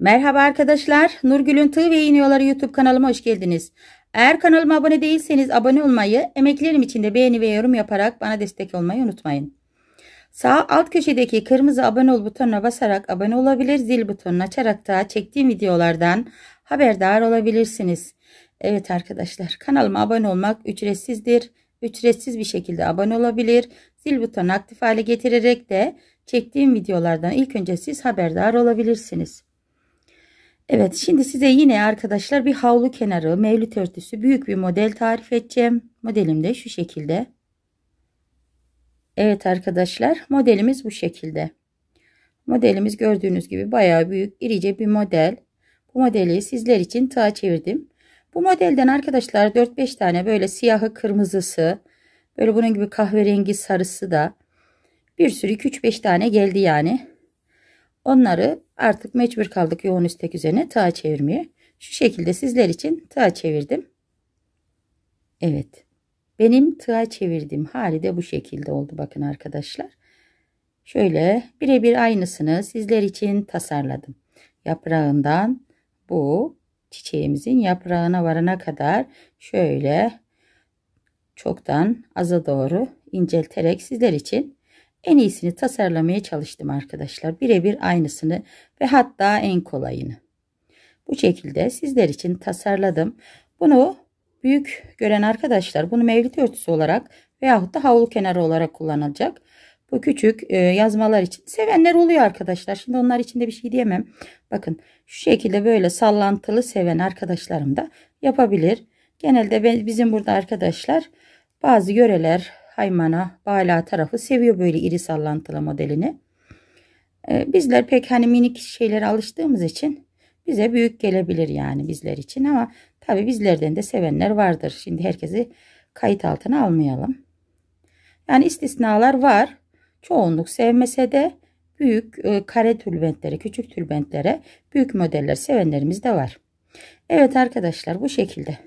Merhaba arkadaşlar. Nurgül'ün Tığ ve İğniyoları YouTube kanalıma hoş geldiniz. Eğer kanalıma abone değilseniz abone olmayı, emeklerim için de beğeni ve yorum yaparak bana destek olmayı unutmayın. Sağ alt köşedeki kırmızı abone ol butonuna basarak abone olabilir, zil butonunu açarak da çektiğim videolardan haberdar olabilirsiniz. Evet arkadaşlar kanalıma abone olmak ücretsizdir. Ücretsiz bir şekilde abone olabilir. Zil butonunu aktif hale getirerek de çektiğim videolardan ilk önce siz haberdar olabilirsiniz. Evet şimdi size yine arkadaşlar bir havlu kenarı mevlüt örtüsü büyük bir model tarif edeceğim. Modelim de şu şekilde. Evet arkadaşlar modelimiz bu şekilde. Modelimiz gördüğünüz gibi bayağı büyük irice bir model. Bu modeli sizler için tığa çevirdim. Bu modelden arkadaşlar 4-5 tane böyle siyahı kırmızısı böyle bunun gibi kahverengi sarısı da bir sürü 2-3-5 tane geldi yani. Onları artık mecbur kaldık yoğun istek üzerine tığa çevirmeye. Şu şekilde sizler için tığa çevirdim. Evet. Benim tığa çevirdiğim hali de bu şekilde oldu bakın arkadaşlar. Şöyle birebir aynısını sizler için tasarladım. Yaprağından bu çiçeğimizin yaprağına varana kadar şöyle çoktan aza doğru incelterek sizler için en iyisini tasarlamaya çalıştım arkadaşlar. Birebir aynısını ve hatta en kolayını. Bu şekilde sizler için tasarladım. Bunu büyük gören arkadaşlar bunu mevlit örtüsü olarak veyahut da havlu kenarı olarak kullanılacak. Bu küçük e, yazmalar için sevenler oluyor arkadaşlar. Şimdi onlar için de bir şey diyemem. Bakın şu şekilde böyle sallantılı seven arkadaşlarım da yapabilir. Genelde bizim burada arkadaşlar bazı yöreler Haymana, Bala tarafı seviyor böyle iri sallantılı modelini. Ee, bizler pek hani minik şeylere alıştığımız için bize büyük gelebilir yani bizler için ama tabi bizlerden de sevenler vardır. Şimdi herkesi kayıt altına almayalım. Yani istisnalar var. Çoğunluk sevmese de büyük e, kare tülbentlere, küçük tülbentlere büyük modeller sevenlerimiz de var. Evet arkadaşlar bu şekilde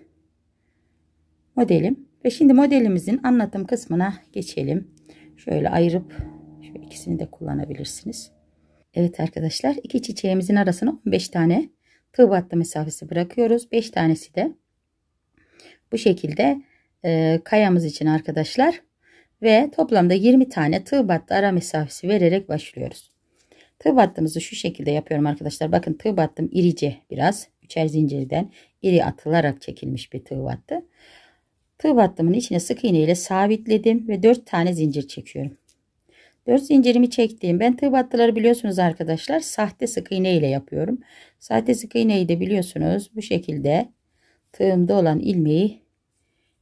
modelim ve şimdi modelimizin anlatım kısmına geçelim. Şöyle ayırıp şöyle ikisini de kullanabilirsiniz. Evet arkadaşlar iki çiçeğimizin arasına 15 tane tığ battı mesafesi bırakıyoruz. 5 tanesi de bu şekilde e, kayamız için arkadaşlar. Ve toplamda 20 tane tığ battı ara mesafesi vererek başlıyoruz. Tığ battığımızı şu şekilde yapıyorum arkadaşlar. Bakın tığ battım irice biraz. Üçer zincirden iri atılarak çekilmiş bir tığ battı. Tığ battımın içine sık iğne ile sabitledim ve 4 tane zincir çekiyorum. 4 zincirimi çektiğim ben tığ battıları biliyorsunuz arkadaşlar sahte sık iğne ile yapıyorum. Sahte sık iğneyi de biliyorsunuz bu şekilde tığımda olan ilmeği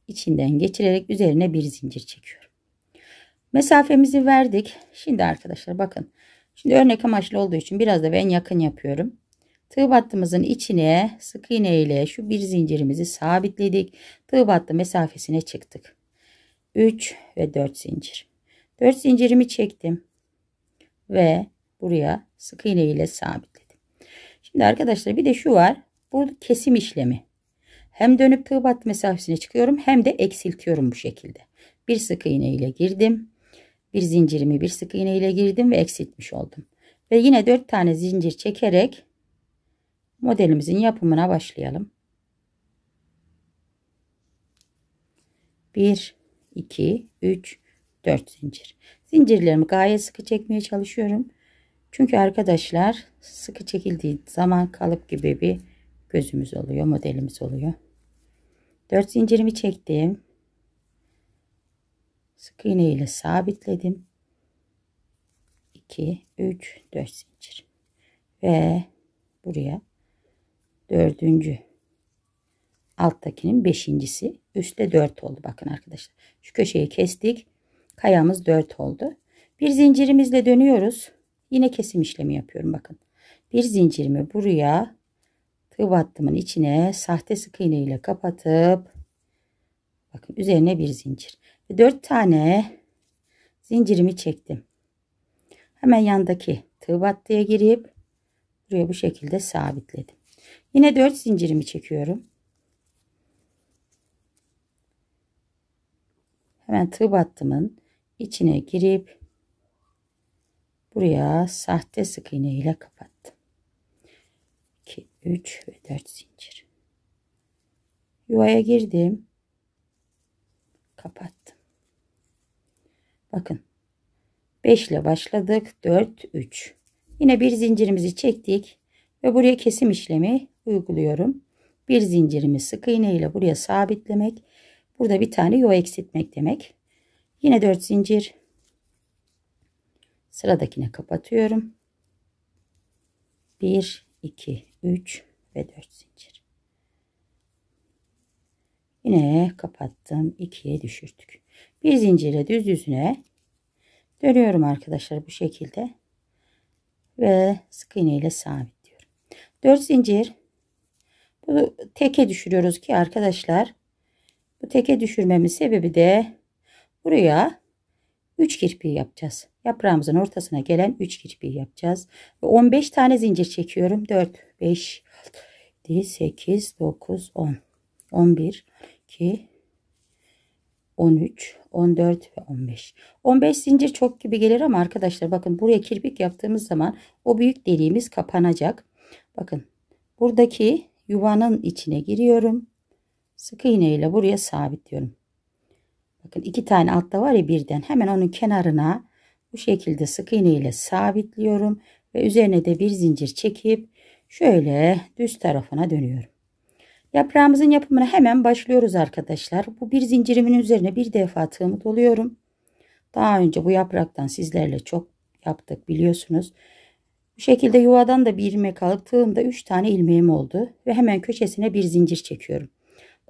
içinden geçirerek üzerine bir zincir çekiyorum. Mesafemizi verdik. Şimdi arkadaşlar bakın. Şimdi örnek amaçlı olduğu için biraz da ben yakın yapıyorum. Tığ battımızın içine sık iğne ile şu bir zincirimizi sabitledik. Tığ battı mesafesine çıktık. 3 ve 4 zincir. 4 zincirimi çektim. Ve buraya sık iğne ile sabitledim. Şimdi arkadaşlar bir de şu var. Bu kesim işlemi. Hem dönüp tığ battı mesafesine çıkıyorum hem de eksiltiyorum bu şekilde. Bir sık iğne ile girdim. Bir zincirimi bir sık iğne ile girdim ve eksiltmiş oldum. Ve yine 4 tane zincir çekerek modelimizin yapımına başlayalım. 1 2 3 4 zincir. Zincirlerimi gayet sıkı çekmeye çalışıyorum. Çünkü arkadaşlar sıkı çekildiği zaman kalıp gibi bir gözümüz oluyor, modelimiz oluyor. 4 zincirimi çektim. Sık iğne ile sabitledim. 2 3 4 zincir. Ve buraya dördüncü. Alttakinin beşincisi. Üstte dört oldu bakın arkadaşlar. Şu köşeyi kestik. Kayamız dört oldu. Bir zincirimizle dönüyoruz. Yine kesim işlemi yapıyorum bakın. Bir zincirimi buraya tığ battımın içine sahte sık iğne ile kapatıp bakın üzerine bir zincir. Ve dört tane zincirimi çektim. Hemen yandaki tığ battıya girip buraya bu şekilde sabitledim Yine 4 zincirimi çekiyorum. Hemen tığ battımın içine girip buraya sahte sık iğne ile kapattım. 3 ve 4 zincir. Yuvaya girdim. Kapattım. Bakın 5 ile başladık. 4 3. Yine bir zincirimizi çektik ve buraya kesim işlemi uyguluyorum. Bir zincirimi sık iğne ile buraya sabitlemek. Burada bir tane yuva eksiltmek demek. Yine 4 zincir. Sıradakine kapatıyorum. 1 2 3 ve 4 zincir. Yine kapattım. 2'ye düşürdük. Bir zincirle düz yüzüne dönüyorum arkadaşlar bu şekilde. Ve sık iğne ile sabitliyorum. 4 zincir. Teke düşürüyoruz ki arkadaşlar. Bu teke düşürmemin sebebi de buraya 3 kirpiği yapacağız. Yaprağımızın ortasına gelen 3 kirpiği yapacağız. Ve 15 tane zincir çekiyorum. 4, 5, 7, 8, 9, 10, 11, 2, 13, 14 ve 15. 15 zincir çok gibi gelir ama arkadaşlar bakın buraya kirpik yaptığımız zaman o büyük deliğimiz kapanacak. Bakın buradaki yuvanın içine giriyorum. Sık iğne ile buraya sabitliyorum. Bakın iki tane altta var ya birden hemen onun kenarına bu şekilde sık iğne ile sabitliyorum ve üzerine de bir zincir çekip şöyle düz tarafına dönüyorum. Yaprağımızın yapımına hemen başlıyoruz arkadaşlar. Bu bir zincirimin üzerine bir defa tığımı doluyorum. Daha önce bu yapraktan sizlerle çok yaptık biliyorsunuz. Bu şekilde yuvadan da bir ilmek alıp tığımda 3 tane ilmeğim oldu. Ve hemen köşesine bir zincir çekiyorum.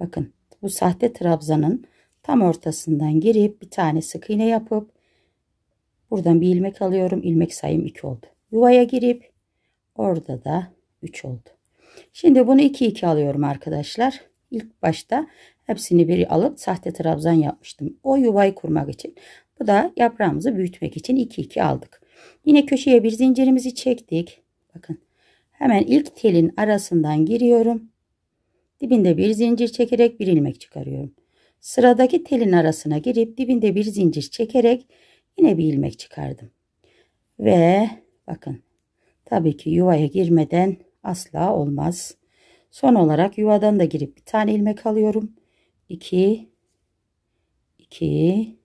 Bakın bu sahte trabzanın tam ortasından girip bir tane sık iğne yapıp buradan bir ilmek alıyorum. İlmek sayım 2 oldu. Yuvaya girip orada da 3 oldu. Şimdi bunu 2 2 alıyorum arkadaşlar. İlk başta hepsini bir alıp sahte trabzan yapmıştım. O yuvayı kurmak için. Bu da yaprağımızı büyütmek için 2 2 aldık. Yine köşeye bir zincirimizi çektik. Bakın hemen ilk telin arasından giriyorum. Dibinde bir zincir çekerek bir ilmek çıkarıyorum. Sıradaki telin arasına girip dibinde bir zincir çekerek yine bir ilmek çıkardım. Ve bakın tabii ki yuvaya girmeden asla olmaz. Son olarak yuvadan da girip bir tane ilmek alıyorum. 2 2 2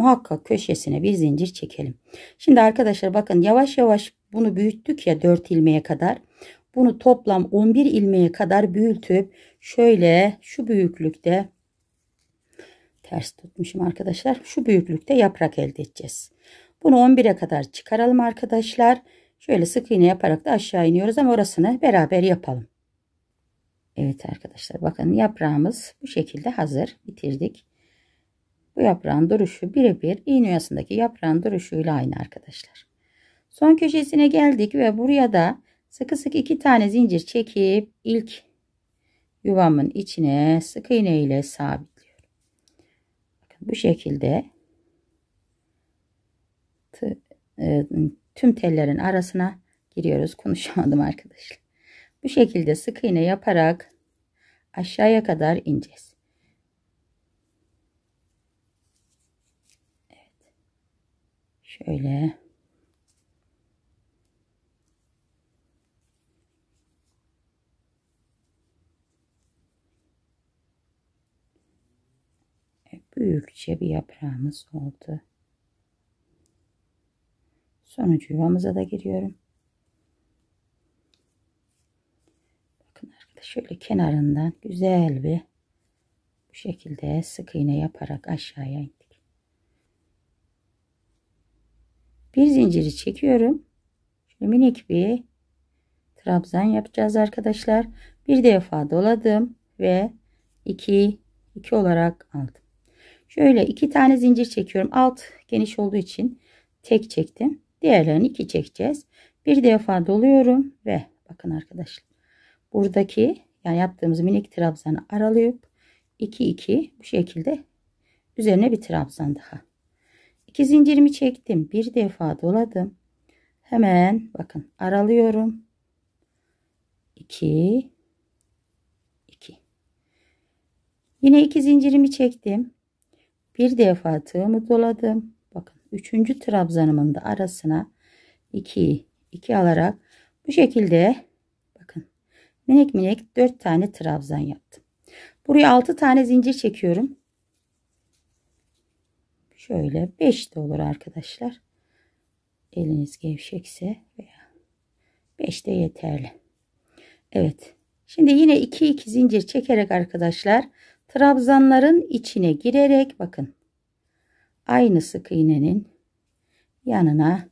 Muhakkak köşesine bir zincir çekelim. Şimdi arkadaşlar bakın yavaş yavaş bunu büyüttük ya 4 ilmeğe kadar. Bunu toplam 11 ilmeğe kadar büyütüp şöyle şu büyüklükte ters tutmuşum arkadaşlar. Şu büyüklükte yaprak elde edeceğiz. Bunu 11'e kadar çıkaralım arkadaşlar. Şöyle sık iğne yaparak da aşağı iniyoruz ama orasını beraber yapalım. Evet arkadaşlar bakın yaprağımız bu şekilde hazır. Bitirdik. Bu yaprağın duruşu birebir iğne oyasındaki yaprağın duruşuyla aynı arkadaşlar. Son köşesine geldik ve buraya da sıkı sık iki tane zincir çekip ilk yuvamın içine sık iğne ile sabitliyorum. Bakın bu şekilde e, tüm tellerin arasına giriyoruz. Konuşamadım arkadaşlar. Bu şekilde sık iğne yaparak aşağıya kadar ineceğiz. Evet. Şöyle büyükçe bir yaprağımız oldu. Sonucu yuvamıza da giriyorum. Bakın arkadaşlar şöyle kenarından güzel bir bu şekilde sık iğne yaparak aşağıya Bir zinciri çekiyorum. Şöyle minik bir trabzan yapacağız arkadaşlar. Bir defa doladım ve 2 2 olarak aldım. Şöyle iki tane zincir çekiyorum. Alt geniş olduğu için tek çektim. Diğerlerini iki çekeceğiz. Bir defa doluyorum ve bakın arkadaşlar. Buradaki yani yaptığımız minik trabzanı aralayıp 2 2 bu şekilde üzerine bir trabzan daha. İki zincirimi çektim. Bir defa doladım. Hemen bakın aralıyorum. 2 2 Yine iki zincirimi çektim. Bir defa tığımı doladım. Bakın üçüncü trabzanımın da arasına 2 2 alarak Bu şekilde bakın minik minik 4 tane trabzan yaptım. Buraya 6 tane zincir çekiyorum. Şöyle 5 de olur arkadaşlar. Eliniz gevşekse veya 5 de yeterli. Evet. Şimdi yine 2 2 zincir çekerek arkadaşlar trabzanların içine girerek bakın. Aynı sık iğnenin yanına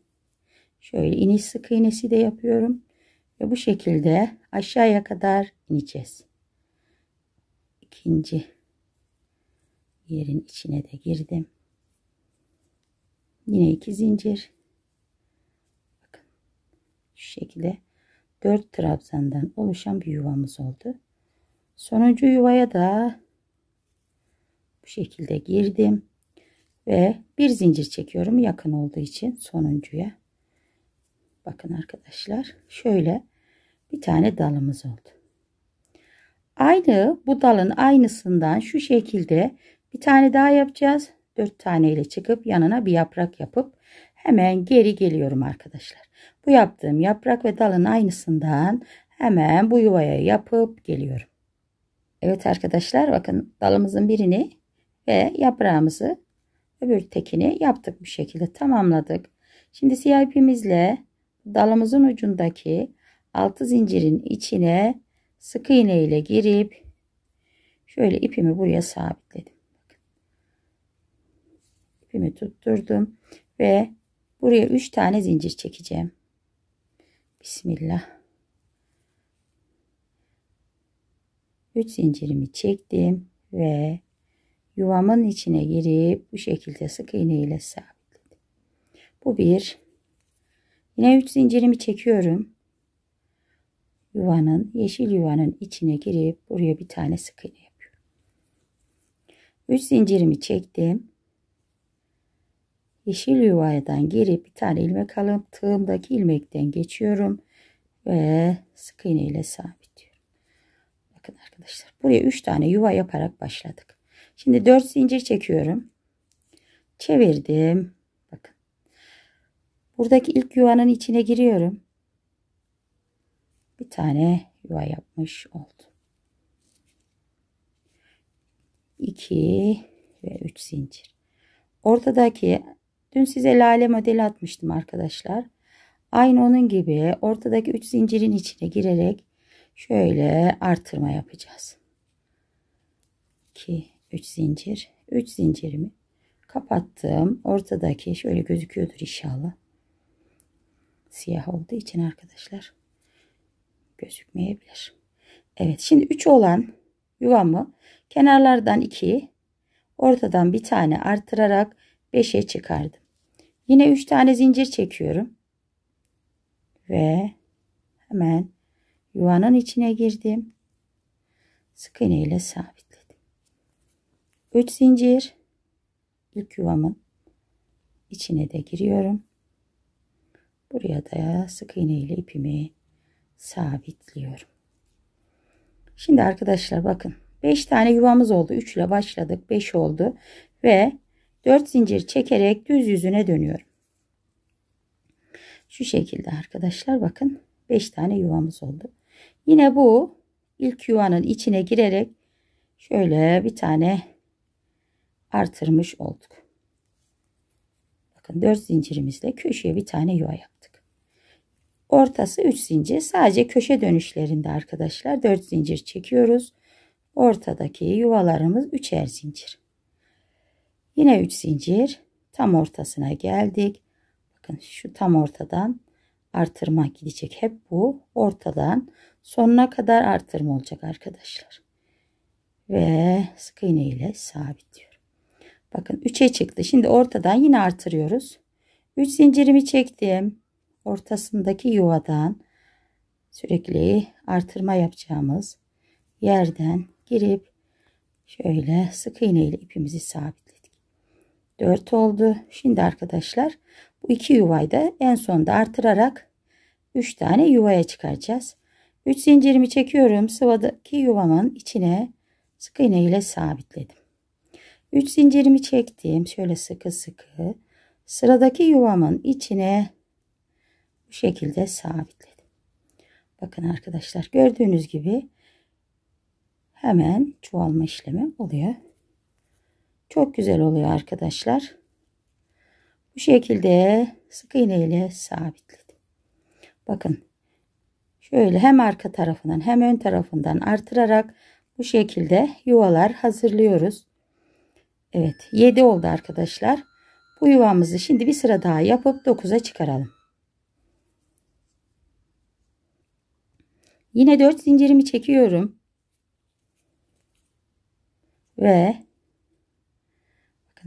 şöyle iniş sık iğnesi de yapıyorum. Ve bu şekilde aşağıya kadar ineceğiz. İkinci yerin içine de girdim. Yine iki zincir. Bakın şu şekilde 4 trabzandan oluşan bir yuvamız oldu. Sonuncu yuvaya da bu şekilde girdim ve bir zincir çekiyorum yakın olduğu için sonuncuya. Bakın arkadaşlar şöyle bir tane dalımız oldu. Aynı bu dalın aynısından şu şekilde bir tane daha yapacağız. 4 tane ile çıkıp yanına bir yaprak yapıp hemen geri geliyorum arkadaşlar. Bu yaptığım yaprak ve dalın aynısından hemen bu yuvaya yapıp geliyorum. Evet arkadaşlar bakın dalımızın birini ve yaprağımızı öbür tekini yaptık bu şekilde tamamladık. Şimdi siyah ipimizle dalımızın ucundaki altı zincirin içine sık iğne ile girip şöyle ipimi buraya sabitledim. İpimi tutturdum ve buraya 3 tane zincir çekeceğim. Bismillah. 3 zincirimi çektim ve yuvamın içine girip bu şekilde sık iğne ile sabitledim. Bu bir. Yine 3 zincirimi çekiyorum. Yuvanın, yeşil yuvanın içine girip buraya bir tane sık iğne yapıyorum. 3 zincirimi çektim. Yeşil yuvadan girip bir tane ilmek alıp tığımdaki ilmekten geçiyorum ve sık iğne ile sabitliyorum. Bakın arkadaşlar buraya 3 tane yuva yaparak başladık. Şimdi 4 zincir çekiyorum. Çevirdim. Bakın. Buradaki ilk yuvanın içine giriyorum. Bir tane yuva yapmış oldum. 2 ve 3 zincir. Ortadaki dün size lale modeli atmıştım arkadaşlar. Aynı onun gibi ortadaki 3 zincirin içine girerek şöyle artırma yapacağız. 2 3 zincir 3 zincirimi kapattım. Ortadaki şöyle gözüküyordur inşallah. Siyah olduğu için arkadaşlar gözükmeyebilir. Evet şimdi 3 olan yuvamı kenarlardan 2 ortadan bir tane artırarak 5'e çıkardım. Yine 3 tane zincir çekiyorum. Ve hemen yuvanın içine girdim. Sık iğne ile sabitledim. 3 zincir ilk yuvamın içine de giriyorum. Buraya da sık iğne ile ipimi sabitliyorum. Şimdi arkadaşlar bakın 5 tane yuvamız oldu. 3 ile başladık. 5 oldu. Ve 4 zincir çekerek düz yüzüne dönüyorum. Şu şekilde arkadaşlar bakın 5 tane yuvamız oldu. Yine bu ilk yuvanın içine girerek şöyle bir tane artırmış olduk. Bakın 4 zincirimizle köşeye bir tane yuva yaptık. Ortası 3 zincir. Sadece köşe dönüşlerinde arkadaşlar 4 zincir çekiyoruz. Ortadaki yuvalarımız 3'er zincir. Yine 3 zincir. Tam ortasına geldik. Bakın şu tam ortadan artırma gidecek. Hep bu ortadan sonuna kadar artırma olacak arkadaşlar. Ve sık iğne ile sabitliyorum. Bakın 3'e çıktı. Şimdi ortadan yine artırıyoruz. 3 zincirimi çektim. Ortasındaki yuvadan sürekli artırma yapacağımız yerden girip şöyle sık iğne ile ipimizi sabitledik. 4 oldu. Şimdi arkadaşlar bu iki yuvayı da en sonda artırarak 3 tane yuvaya çıkaracağız. 3 zincirimi çekiyorum. Sıvadaki yuvamın içine sık iğne ile sabitledim. 3 zincirimi çektim. Şöyle sıkı sıkı. Sıradaki yuvamın içine bu şekilde sabitledim. Bakın arkadaşlar gördüğünüz gibi hemen çoğalma işlemi oluyor. Çok güzel oluyor arkadaşlar. Bu şekilde sık iğne ile sabitledim. Bakın şöyle hem arka tarafından hem ön tarafından artırarak bu şekilde yuvalar hazırlıyoruz. Evet 7 oldu arkadaşlar. Bu yuvamızı şimdi bir sıra daha yapıp 9'a çıkaralım. Yine 4 zincirimi çekiyorum. Ve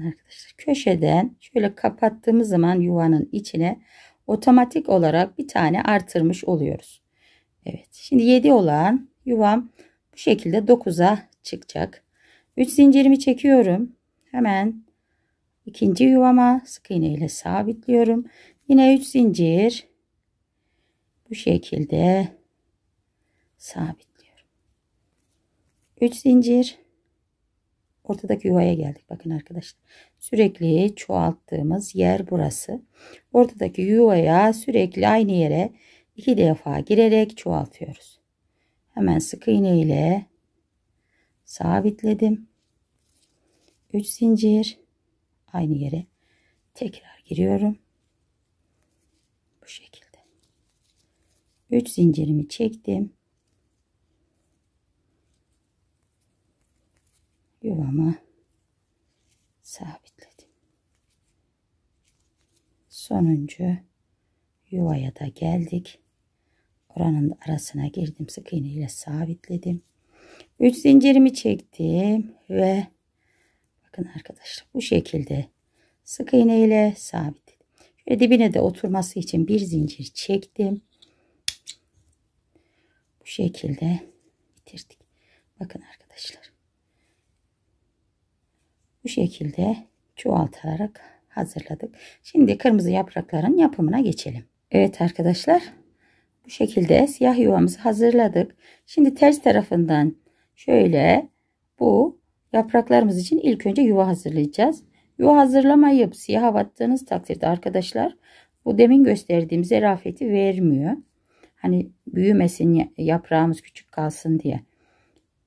bakın arkadaşlar köşeden şöyle kapattığımız zaman yuvanın içine otomatik olarak bir tane artırmış oluyoruz. Evet şimdi 7 olan yuvam bu şekilde 9'a çıkacak. 3 zincirimi çekiyorum. Hemen ikinci yuvama sık iğne ile sabitliyorum. Yine 3 zincir bu şekilde sabitliyorum. 3 zincir ortadaki yuvaya geldik. Bakın arkadaşlar. Sürekli çoğalttığımız yer burası. Ortadaki yuvaya sürekli aynı yere iki defa girerek çoğaltıyoruz. Hemen sık iğne ile sabitledim. 3 zincir aynı yere tekrar giriyorum. Bu şekilde. 3 zincirimi çektim. Yuvama sabitledim. Sonuncu yuvaya da geldik. Oranın arasına girdim. Sık iğne ile sabitledim. 3 zincirimi çektim ve bakın arkadaşlar bu şekilde sık iğne ile sabitledim. Şöyle dibine de oturması için bir zincir çektim. Bu şekilde bitirdik. Bakın arkadaşlar. Bu şekilde çoğaltarak hazırladık. Şimdi kırmızı yaprakların yapımına geçelim. Evet arkadaşlar. Bu şekilde siyah yuvamızı hazırladık. Şimdi ters tarafından şöyle bu yapraklarımız için ilk önce yuva hazırlayacağız. Yuva hazırlamayıp siyah battığınız takdirde arkadaşlar bu demin gösterdiğim zerafeti vermiyor. Hani büyümesin yaprağımız küçük kalsın diye.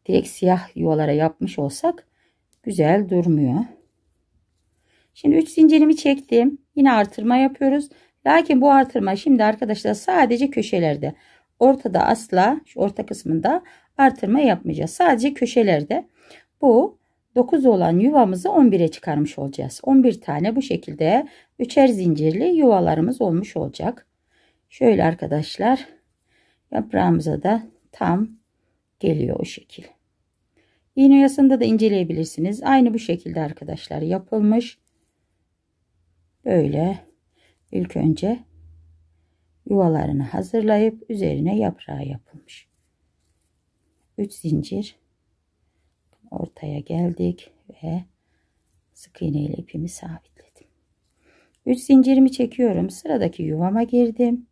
Direkt siyah yuvalara yapmış olsak güzel durmuyor. Şimdi 3 zincirimi çektim. Yine artırma yapıyoruz. Lakin bu artırma şimdi arkadaşlar sadece köşelerde. Ortada asla şu orta kısmında artırma yapmayacağız. Sadece köşelerde bu 9 olan yuvamızı 11'e çıkarmış olacağız. 11 tane bu şekilde üçer zincirli yuvalarımız olmuş olacak. Şöyle arkadaşlar yaprağımıza da tam geliyor o şekil. İğne yasında da inceleyebilirsiniz. Aynı bu şekilde arkadaşlar yapılmış. Böyle ilk önce yuvalarını hazırlayıp üzerine yaprağı yapılmış. 3 zincir ortaya geldik ve sık iğne ile ipimi sabitledim. 3 zincirimi çekiyorum. Sıradaki yuvama girdim.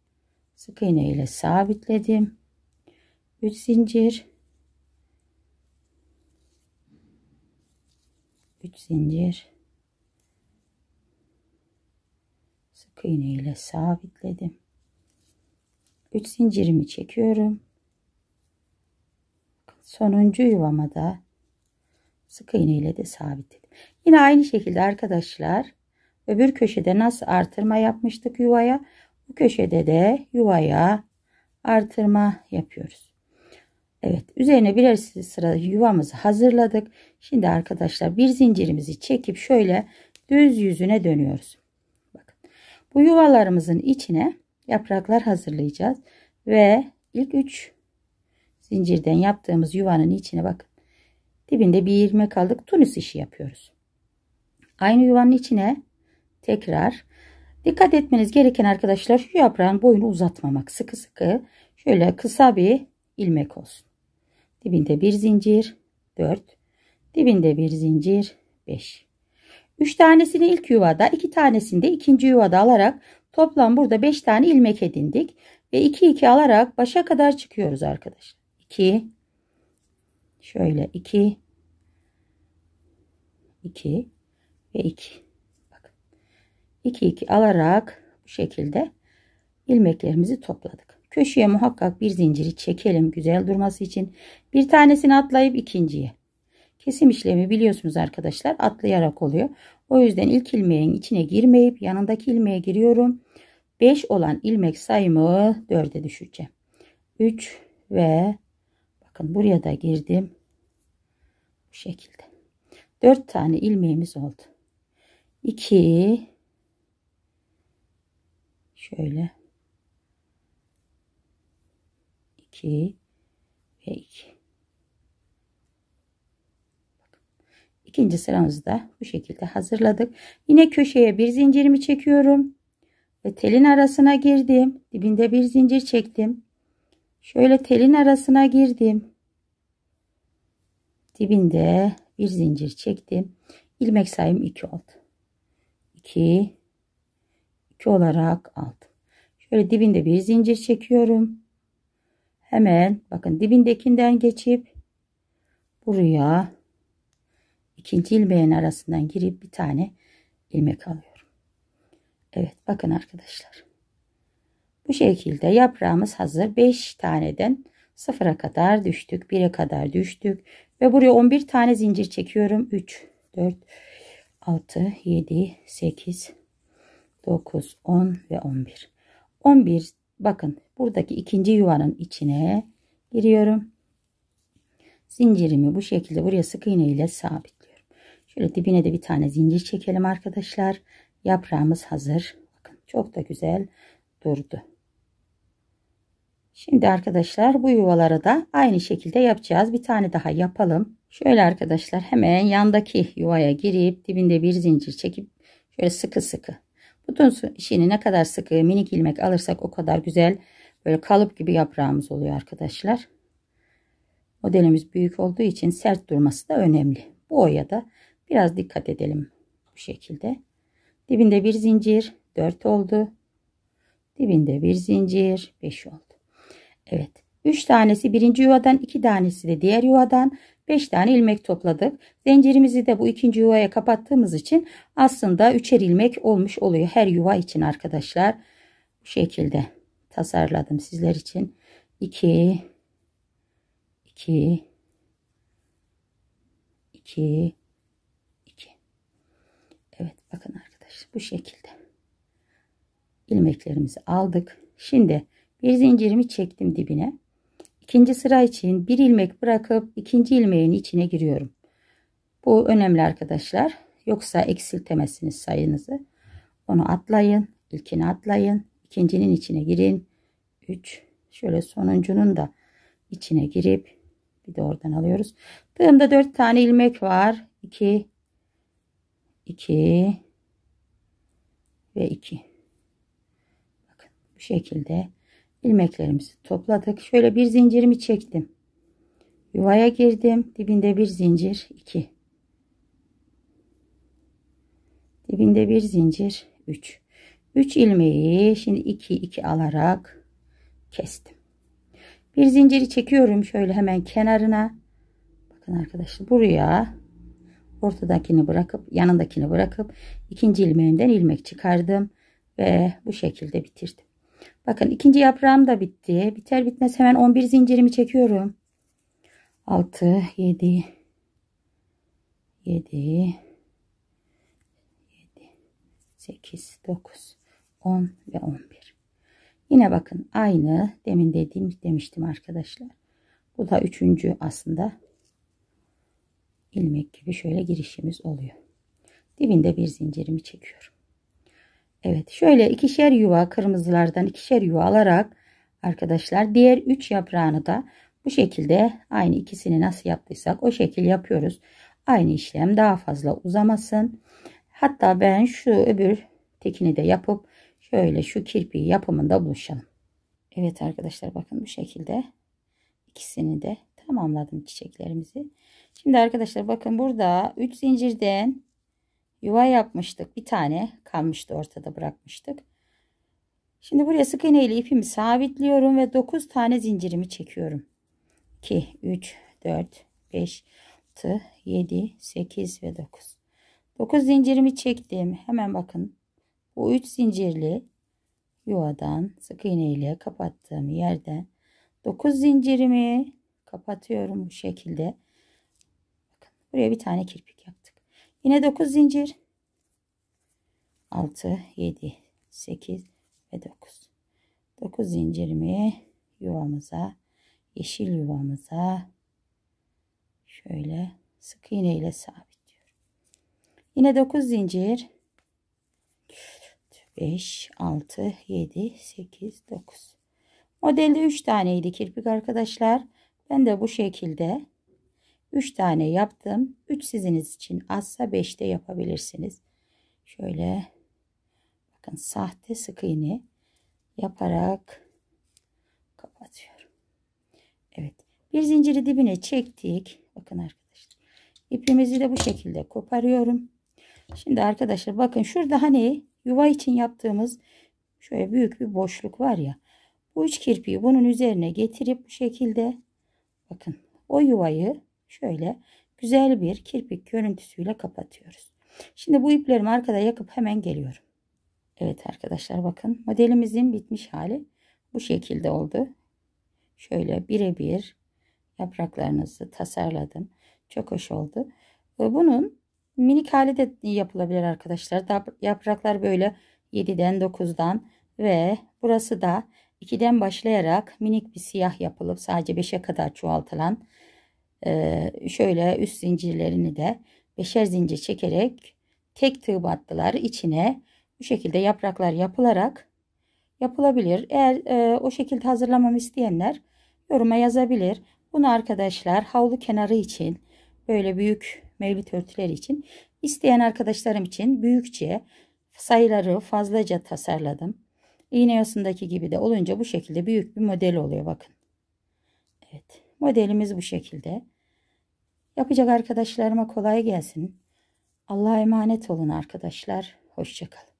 Sık iğne ile sabitledim. 3 zincir 3 zincir. Sık iğne ile sabitledim. 3 zincirimi çekiyorum. Sonuncu yuvama da sık iğne ile de sabitledim. Yine aynı şekilde arkadaşlar öbür köşede nasıl artırma yapmıştık yuvaya? Bu köşede de yuvaya artırma yapıyoruz Evet üzerine birer sıra yuvamızı hazırladık. Şimdi arkadaşlar bir zincirimizi çekip şöyle düz yüzüne dönüyoruz. Bakın bu yuvalarımızın içine yapraklar hazırlayacağız. Ve ilk 3 zincirden yaptığımız yuvanın içine bakın. Dibinde bir ilmek aldık. Tunis işi yapıyoruz. Aynı yuvanın içine tekrar dikkat etmeniz gereken arkadaşlar şu yaprağın boyunu uzatmamak. Sıkı sıkı şöyle kısa bir ilmek olsun dibinde bir zincir 4 dibinde bir zincir 5 3 tanesini ilk yuvada 2 tanesini de ikinci yuvada alarak toplam burada 5 tane ilmek edindik ve 2 2 alarak başa kadar çıkıyoruz arkadaşlar. 2 şöyle 2 2 ve 2 bakın 2 2 alarak bu şekilde ilmeklerimizi topladık. Köşeye muhakkak bir zinciri çekelim güzel durması için. Bir tanesini atlayıp ikinciye. Kesim işlemi biliyorsunuz arkadaşlar atlayarak oluyor. O yüzden ilk ilmeğin içine girmeyip yanındaki ilmeğe giriyorum. 5 olan ilmek sayımı 4'e düşüreceğim. 3 ve bakın buraya da girdim. Bu şekilde. 4 tane ilmeğimiz oldu. 2 şöyle 2 ve 2 İkinci sıramızı da bu şekilde hazırladık. Yine köşeye bir zincirimi çekiyorum. Ve telin arasına girdim. Dibinde bir zincir çektim. Şöyle telin arasına girdim. Dibinde bir zincir çektim. İlmek sayım 2 oldu. 2 2 olarak aldım. Şöyle dibinde bir zincir çekiyorum. Hemen bakın dibindekinden geçip buraya ikinci ilmeğin arasından girip bir tane ilmek alıyorum. Evet bakın arkadaşlar. Bu şekilde yaprağımız hazır. 5 taneden sıfıra kadar düştük. 1'e kadar düştük. Ve buraya 11 tane zincir çekiyorum. 3, 4, 6, 7, 8, 9, 10 ve 11. 11 bakın buradaki ikinci yuvanın içine giriyorum. Zincirimi bu şekilde buraya sık iğne ile sabitliyorum. Şöyle dibine de bir tane zincir çekelim arkadaşlar. Yaprağımız hazır. Bakın çok da güzel durdu. Şimdi arkadaşlar bu yuvaları da aynı şekilde yapacağız. Bir tane daha yapalım. Şöyle arkadaşlar hemen yandaki yuvaya girip dibinde bir zincir çekip şöyle sıkı sıkı. Bütün işini ne kadar sıkı minik ilmek alırsak o kadar güzel böyle kalıp gibi yaprağımız oluyor arkadaşlar. Modelimiz büyük olduğu için sert durması da önemli. Bu oya da biraz dikkat edelim bu şekilde. Dibinde bir zincir 4 oldu. Dibinde bir zincir 5 oldu. Evet. 3 tanesi birinci yuvadan 2 tanesi de diğer yuvadan 5 tane ilmek topladık. Zincirimizi de bu ikinci yuvaya kapattığımız için aslında üçer ilmek olmuş oluyor her yuva için arkadaşlar. Bu şekilde tasarladım sizler için. 2 2 2 2 Evet bakın arkadaşlar bu şekilde ilmeklerimizi aldık. Şimdi bir zincirimi çektim dibine. İkinci sıra için bir ilmek bırakıp ikinci ilmeğin içine giriyorum. Bu önemli arkadaşlar. Yoksa eksiltemezsiniz sayınızı. Onu atlayın. İlkini atlayın. ikincinin içine girin. 3. Şöyle sonuncunun da içine girip bir de oradan alıyoruz. Tığımda 4 tane ilmek var. 2 2 ve 2. Bakın bu şekilde ilmeklerimizi topladık. Şöyle bir zincirimi çektim. Yuvaya girdim. Dibinde bir zincir 2. Dibinde bir zincir 3. 3 ilmeği şimdi 2 2 alarak kestim. Bir zinciri çekiyorum şöyle hemen kenarına. Bakın arkadaşlar buraya ortadakini bırakıp yanındakini bırakıp ikinci ilmeğimden ilmek çıkardım ve bu şekilde bitirdim. Bakın ikinci yaprağım da bitti. Biter bitmez hemen 11 zincirimi çekiyorum. 6 7 7 7 8 9 10 ve 11. Yine bakın aynı demin dediğim demiştim arkadaşlar. Bu da üçüncü aslında ilmek gibi şöyle girişimiz oluyor. Dibinde bir zincirimi çekiyorum. Evet şöyle ikişer yuva kırmızılardan ikişer yuva alarak arkadaşlar diğer üç yaprağını da bu şekilde aynı ikisini nasıl yaptıysak o şekil yapıyoruz. Aynı işlem daha fazla uzamasın. Hatta ben şu öbür tekini de yapıp şöyle şu kirpiği yapımında buluşalım. Evet arkadaşlar bakın bu şekilde ikisini de tamamladım çiçeklerimizi. Şimdi arkadaşlar bakın burada 3 zincirden yuva yapmıştık. Bir tane kalmıştı ortada bırakmıştık. Şimdi buraya sık iğne ile ipimi sabitliyorum ve 9 tane zincirimi çekiyorum. 2, 3, 4, 5, 6, 7, 8 ve 9. 9 zincirimi çektim. Hemen bakın. Bu 3 zincirli yuvadan sık iğne ile kapattığım yerden 9 zincirimi kapatıyorum bu şekilde. Buraya bir tane kirpik yaptık. Yine 9 zincir. 6, 7, 8 ve 9. 9 zincirimi yuvamıza, yeşil yuvamıza şöyle sık iğne ile sabitliyorum. Yine 9 zincir 5, 6, 7, 8, 9. Modelde 3 taneydi kirpik arkadaşlar. Ben de bu şekilde 3 tane yaptım. 3 siziniz için azsa 5 de yapabilirsiniz. Şöyle bakın sahte sık iğne yaparak kapatıyorum. Evet. Bir zinciri dibine çektik. Bakın arkadaşlar. İpimizi de bu şekilde koparıyorum. Şimdi arkadaşlar bakın şurada hani yuva için yaptığımız şöyle büyük bir boşluk var ya. Bu üç kirpiği bunun üzerine getirip bu şekilde bakın o yuvayı şöyle güzel bir kirpik görüntüsüyle kapatıyoruz. Şimdi bu iplerimi arkada yakıp hemen geliyorum. Evet arkadaşlar bakın modelimizin bitmiş hali bu şekilde oldu. Şöyle birebir yapraklarınızı tasarladım. Çok hoş oldu. Bunun minik hali de yapılabilir arkadaşlar. Yapraklar böyle 7'den 9'dan ve burası da 2'den başlayarak minik bir siyah yapılıp sadece 5'e kadar çoğaltılan şöyle üst zincirlerini de beşer zincir çekerek tek tığ battılar içine bu şekilde yapraklar yapılarak yapılabilir. Eğer e, o şekilde hazırlamamı isteyenler yoruma yazabilir. Bunu arkadaşlar havlu kenarı için böyle büyük mevlit örtüler için isteyen arkadaşlarım için büyükçe sayıları fazlaca tasarladım. İğne yosundaki gibi de olunca bu şekilde büyük bir model oluyor bakın. Evet modelimiz bu şekilde. Yapacak arkadaşlarıma kolay gelsin. Allah'a emanet olun arkadaşlar. Hoşçakalın.